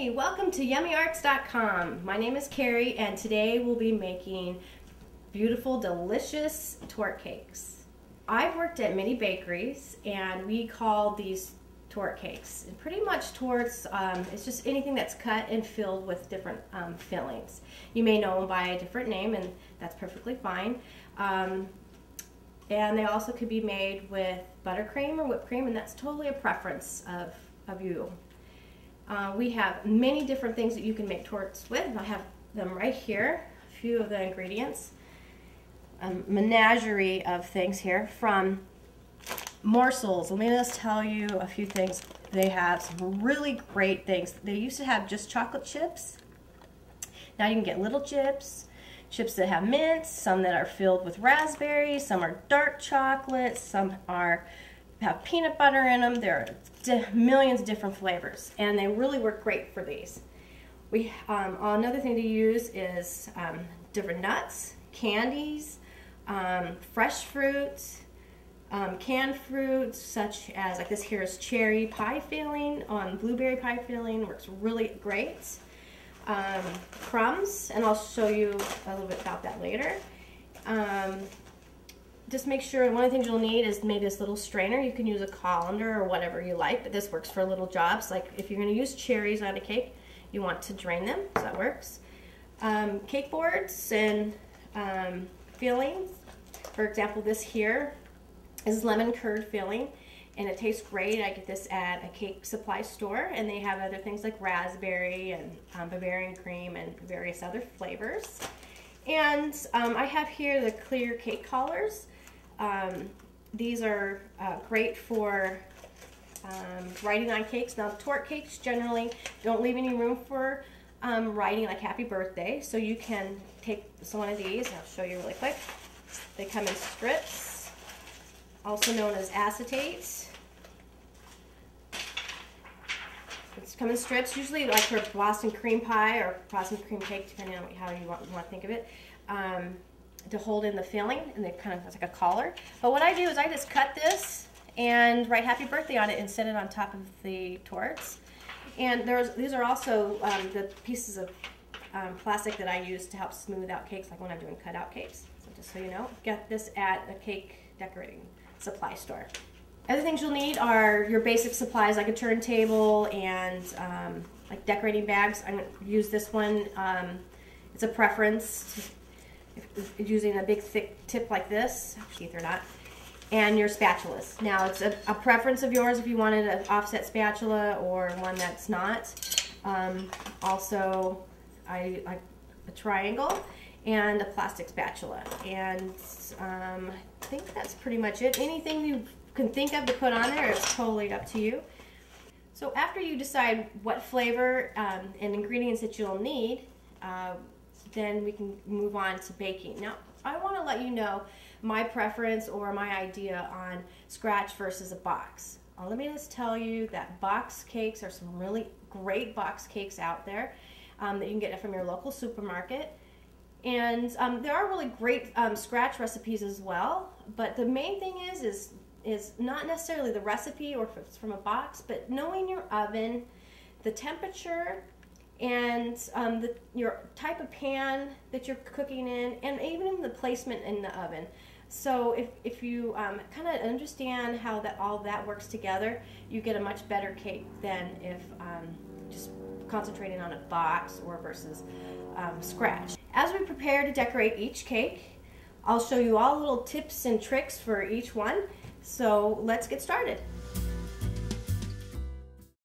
Hey, welcome to yummyarts.com. My name is Carrie and today we'll be making beautiful, delicious torte cakes. I've worked at many bakeries and we call these torte cakes. And pretty much tortes, um, it's just anything that's cut and filled with different um, fillings. You may know them by a different name and that's perfectly fine. Um, and they also could be made with buttercream or whipped cream and that's totally a preference of, of you. Uh, we have many different things that you can make tortes with. I have them right here, a few of the ingredients. A menagerie of things here from morsels. Let me just tell you a few things. They have some really great things. They used to have just chocolate chips. Now you can get little chips, chips that have mints, some that are filled with raspberries, some are dark chocolate, some are have peanut butter in them. There are millions of different flavors, and they really work great for these. We um, another thing to use is um, different nuts, candies, um, fresh fruits, um, canned fruits such as like this here is cherry pie filling on blueberry pie filling works really great. Um, crumbs, and I'll show you a little bit about that later. Just make sure, one of the things you'll need is maybe this little strainer. You can use a colander or whatever you like, but this works for little jobs. Like if you're gonna use cherries on a cake, you want to drain them, so that works. Um, cake boards and um, fillings. For example, this here is lemon curd filling and it tastes great. I get this at a cake supply store and they have other things like raspberry and um, Bavarian cream and various other flavors. And um, I have here the clear cake collars. Um, these are uh, great for um, writing on cakes. Now, torte cakes generally don't leave any room for um, writing like happy birthday. So you can take one of these, I'll show you really quick. They come in strips, also known as acetates. It's come in strips, usually like for Boston cream pie or Boston cream cake, depending on how you want, you want to think of it. Um, to hold in the filling and they kind of it's like a collar. But what I do is I just cut this and write happy birthday on it and set it on top of the tortes. And there's these are also um, the pieces of um, plastic that I use to help smooth out cakes, like when I'm doing cutout cakes. So just so you know, get this at a cake decorating supply store. Other things you'll need are your basic supplies like a turntable and um, like decorating bags. I'm to use this one. Um, it's a preference using a big thick tip like this, actually they're not, and your spatulas. Now it's a, a preference of yours if you wanted an offset spatula or one that's not. Um, also, I like a triangle and a plastic spatula. And um, I think that's pretty much it. Anything you can think of to put on there, it's totally up to you. So after you decide what flavor um, and ingredients that you'll need, uh, then we can move on to baking. Now, I want to let you know my preference or my idea on scratch versus a box. Uh, let me just tell you that box cakes are some really great box cakes out there um, that you can get from your local supermarket. And um, there are really great um, scratch recipes as well. But the main thing is, is, is not necessarily the recipe or if it's from a box, but knowing your oven, the temperature, and um, the, your type of pan that you're cooking in, and even the placement in the oven. So if, if you um, kind of understand how that all that works together, you get a much better cake than if um, just concentrating on a box or versus um, scratch. As we prepare to decorate each cake, I'll show you all little tips and tricks for each one. So let's get started.